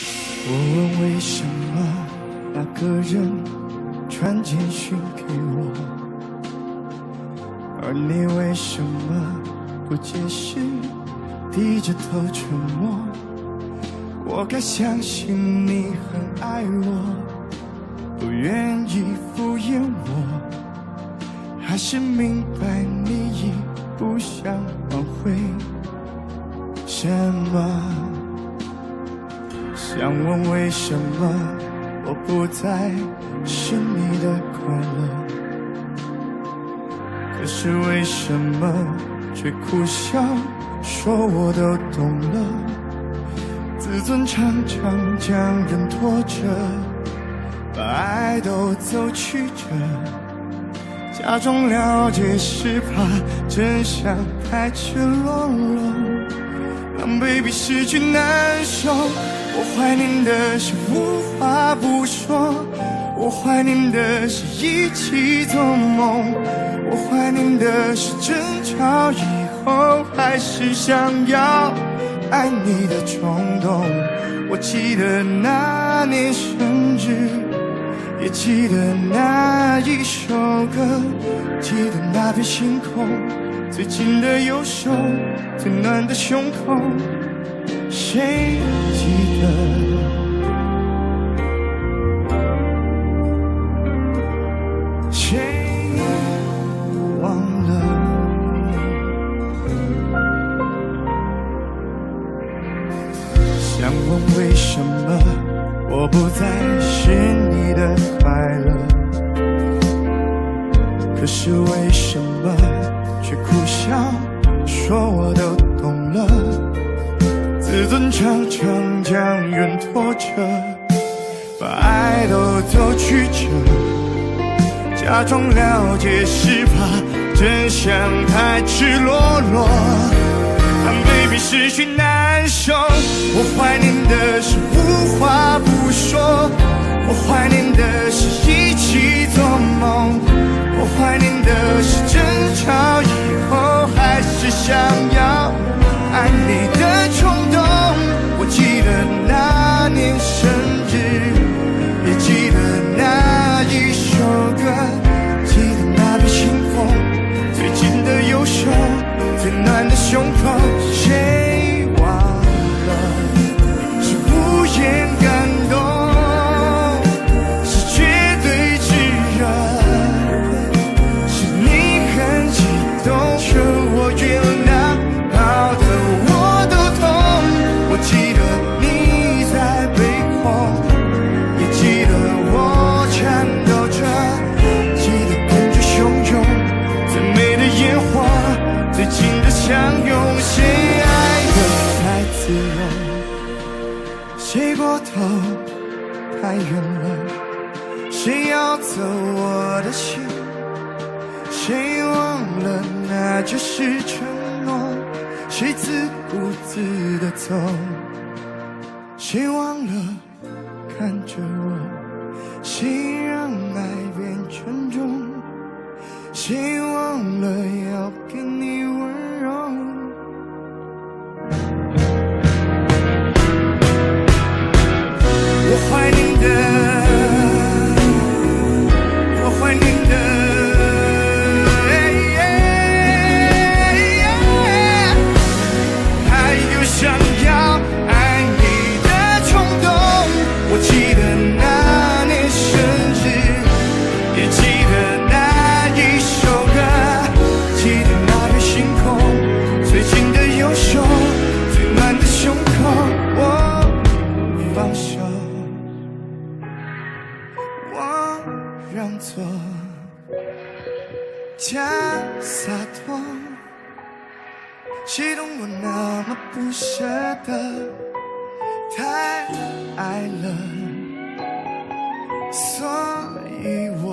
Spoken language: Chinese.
我问为什么那个人传简讯给我，而你为什么不解释，低着头沉默？我该相信你很爱我，不愿意敷衍我，还是明白你已不想挽回什么？想问为什么我不再是你的快乐，可是为什么却苦笑说我都懂了？自尊常常将人拖着，把爱都走曲折，假装了解是怕真相太赤裸裸，让 baby 失去难受。我怀念的是无话不说，我怀念的是一起做梦，我怀念的是争吵以后还是想要爱你的冲动。我记得那年生日，也记得那一首歌，记得那片星空，最近的右手，最暖的胸口。谁记得？谁忘了？想问为什么我不再自尊常常将人拖着，把爱都走曲折，假装了解是怕真相太赤裸裸，让 baby 失去难受。我怀念的是无近的相拥，谁爱的太自由？谁过头太远了？谁要走我的心？谁忘了那就是承诺？谁自顾自的走？谁忘了看着我？谁让爱变沉重？谁忘了要给你温柔？我洒脱。谁懂我那么不舍得？太爱了，所以我